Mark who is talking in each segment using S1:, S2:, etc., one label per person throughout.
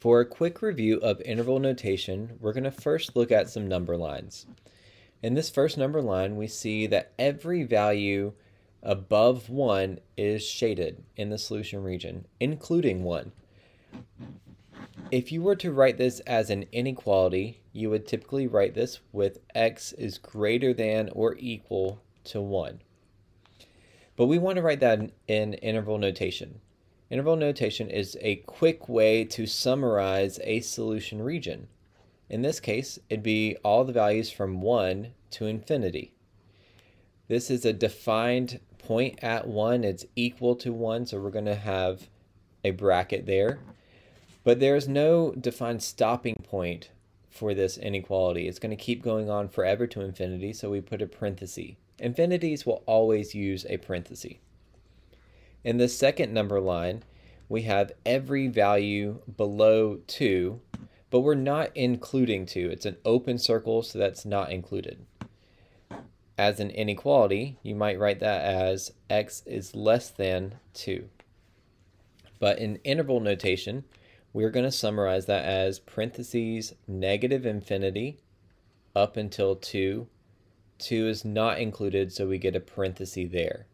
S1: For a quick review of interval notation, we're going to first look at some number lines. In this first number line, we see that every value above 1 is shaded in the solution region, including 1. If you were to write this as an inequality, you would typically write this with x is greater than or equal to 1. But we want to write that in, in interval notation. Interval notation is a quick way to summarize a solution region. In this case, it'd be all the values from 1 to infinity. This is a defined point at 1. It's equal to 1, so we're going to have a bracket there. But there's no defined stopping point for this inequality. It's going to keep going on forever to infinity, so we put a parenthesis. Infinities will always use a parenthesis. In the second number line, we have every value below 2, but we're not including 2. It's an open circle, so that's not included. As an inequality, you might write that as x is less than 2. But in interval notation, we're going to summarize that as parentheses negative infinity up until 2. 2 is not included, so we get a parenthesis there.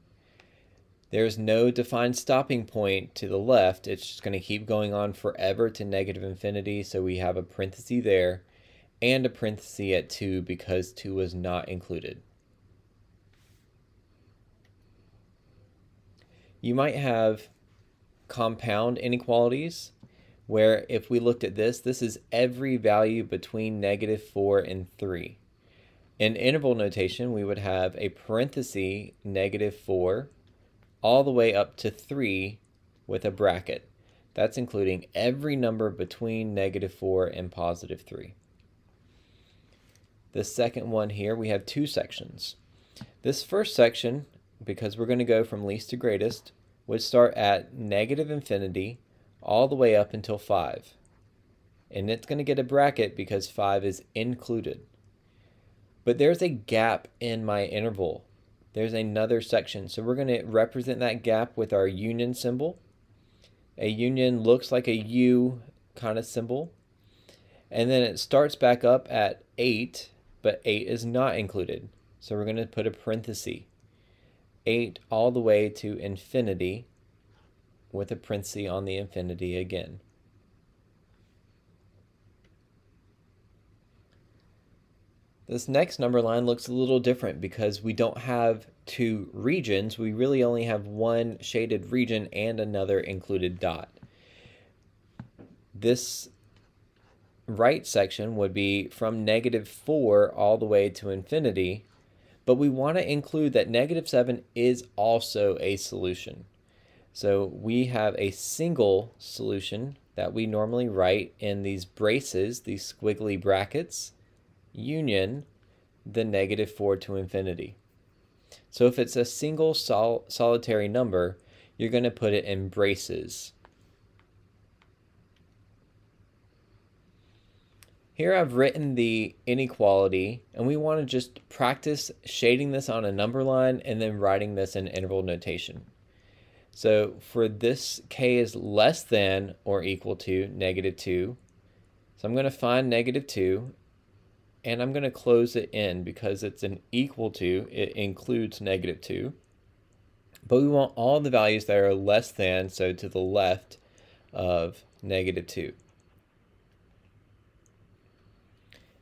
S1: There's no defined stopping point to the left. It's just going to keep going on forever to negative infinity. So we have a parenthesis there and a parenthesis at 2 because 2 was not included. You might have compound inequalities where if we looked at this, this is every value between negative 4 and 3. In interval notation, we would have a parenthesis negative 4 all the way up to 3 with a bracket. That's including every number between negative 4 and positive 3. The second one here, we have two sections. This first section, because we're going to go from least to greatest, would start at negative infinity all the way up until 5. And it's going to get a bracket because 5 is included. But there's a gap in my interval there's another section. So we're going to represent that gap with our union symbol. A union looks like a U kind of symbol. And then it starts back up at 8, but 8 is not included. So we're going to put a parenthesis. 8 all the way to infinity with a parenthesis on the infinity again. This next number line looks a little different because we don't have two regions. We really only have one shaded region and another included dot. This right section would be from negative 4 all the way to infinity, but we want to include that negative 7 is also a solution. So we have a single solution that we normally write in these braces, these squiggly brackets, union the negative 4 to infinity. So if it's a single sol solitary number, you're going to put it in braces. Here I've written the inequality, and we want to just practice shading this on a number line and then writing this in interval notation. So for this k is less than or equal to negative 2. So I'm going to find negative 2, and I'm going to close it in because it's an equal to, it includes negative 2. But we want all the values that are less than, so to the left of negative 2.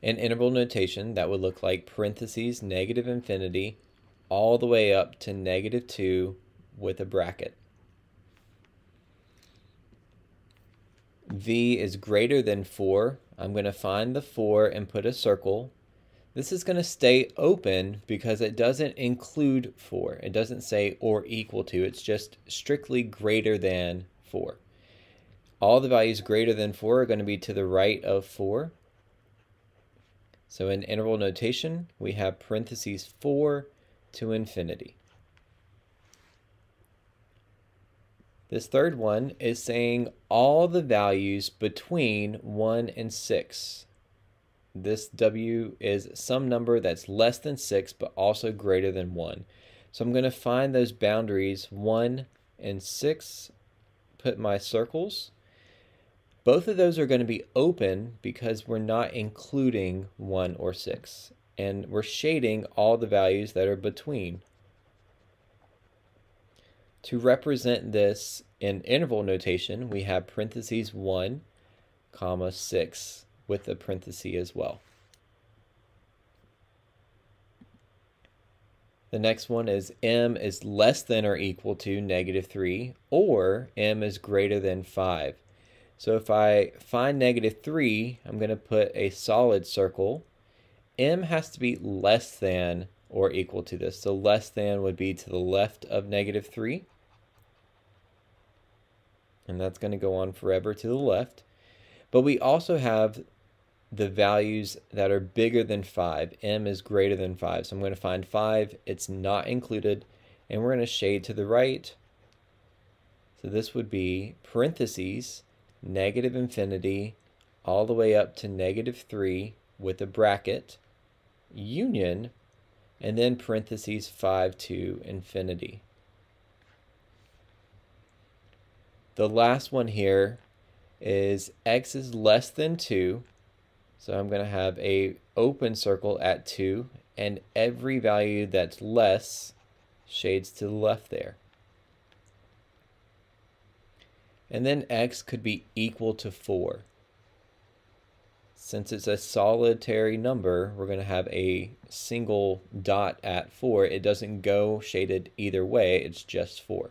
S1: In interval notation, that would look like parentheses, negative infinity, all the way up to negative 2 with a bracket. V is greater than 4, I'm going to find the 4 and put a circle. This is going to stay open because it doesn't include 4. It doesn't say or equal to. It's just strictly greater than 4. All the values greater than 4 are going to be to the right of 4. So in interval notation, we have parentheses 4 to infinity. This third one is saying all the values between 1 and 6. This W is some number that's less than 6 but also greater than 1. So I'm going to find those boundaries 1 and 6, put my circles. Both of those are going to be open because we're not including 1 or 6. And we're shading all the values that are between. To represent this in interval notation, we have parentheses 1, comma 6 with a parenthesis as well. The next one is m is less than or equal to negative 3, or m is greater than 5. So if I find negative 3, I'm going to put a solid circle. m has to be less than or equal to this. So less than would be to the left of negative 3. And that's going to go on forever to the left. But we also have the values that are bigger than 5. m is greater than 5. So I'm going to find 5. It's not included. And we're going to shade to the right. So this would be parentheses, negative infinity, all the way up to negative 3 with a bracket, union, and then parentheses 5 to infinity. The last one here is x is less than 2 so I'm going to have a open circle at 2, and every value that's less shades to the left there. And then x could be equal to 4. Since it's a solitary number, we're going to have a single dot at 4. It doesn't go shaded either way, it's just 4.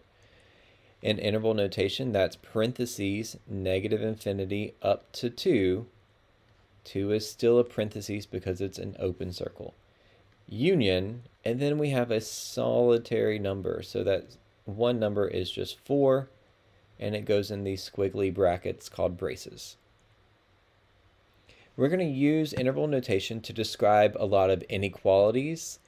S1: In interval notation, that's parentheses, negative infinity, up to 2, 2 is still a parenthesis because it's an open circle. Union, and then we have a solitary number. So that one number is just 4, and it goes in these squiggly brackets called braces. We're going to use interval notation to describe a lot of inequalities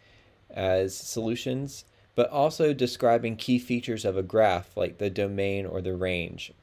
S1: as solutions, but also describing key features of a graph like the domain or the range.